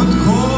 und Chor.